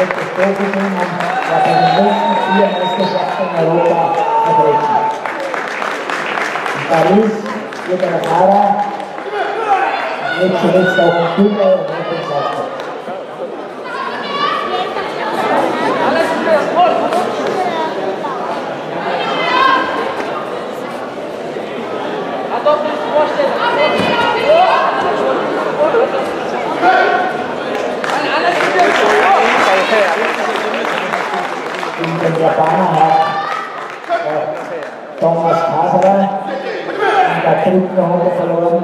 das Profitum und bei den nächsten vier Meisterschaften in Europa vertreten. In Paris wird er Fahrer, wird zuletzt auch in Dubai und auch là thêm nó buffalo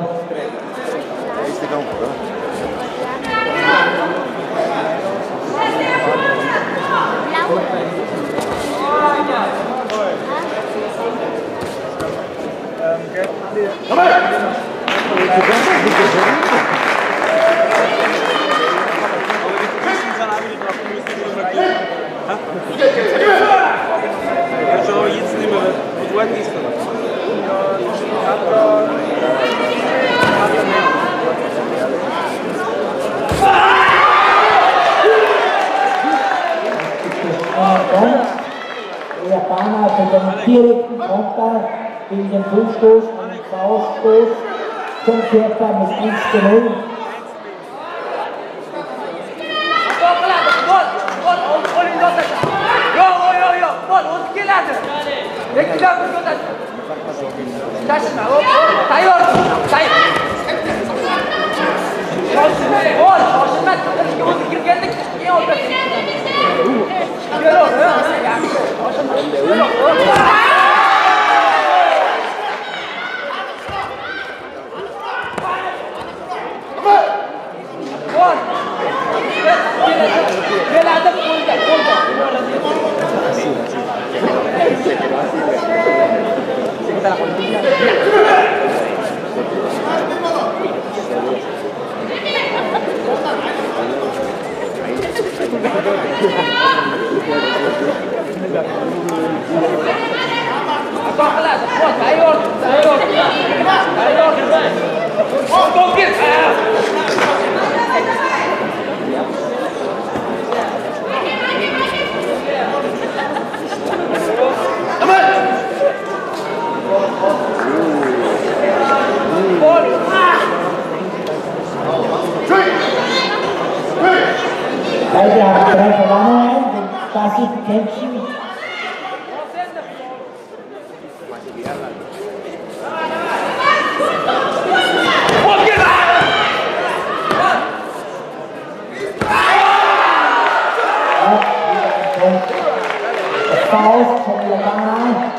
Come on! Punkt. Der Japaner hat mit einem direkten Konter gegen den Fußstoß und den Fauststoß zum Körper mit 1 zu 0. Go get out! Passiven Kämpfen. Der Faust von Japaner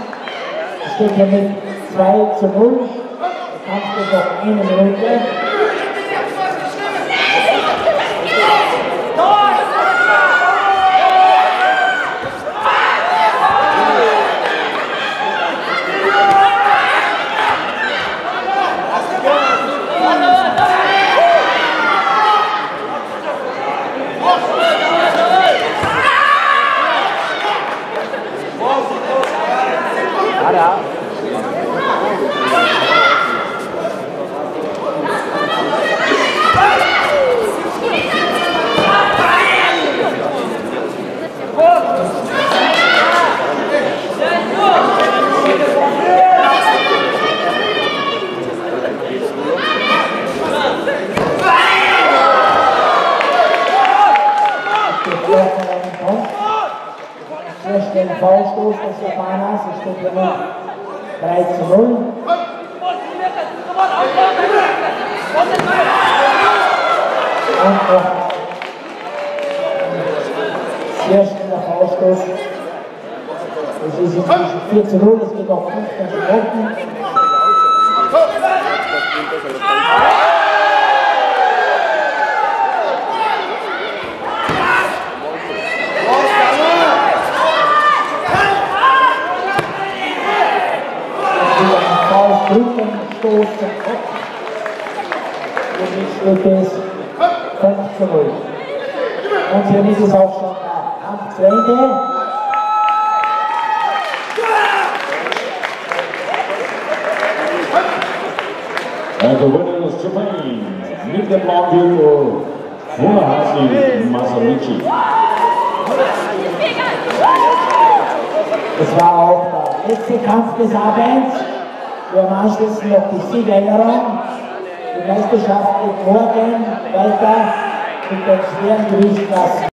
steht hier mit 2 zu 0. Der Kampf geht noch eine Minute. Fausto, Stefana, se estou 3 zu 0. Und noch sehr schneller Fallstoß. Es ist inzwischen 4 zu 0, es geht noch 15 Minuten. Faustbrückenstoß zum Kopf. Und jetzt steht es 5 zu 0. Und hier ist es auch schon Kampf zu Ende. And the winner is Japan, Nick Blonde, Funahashi Masamichi. Das war auch der letzte Kampf des Abends. Wir haben anschließend noch die Siegerehrung. Die Meisterschaft geht morgen weiter mit den schweren Gewichtsklassen.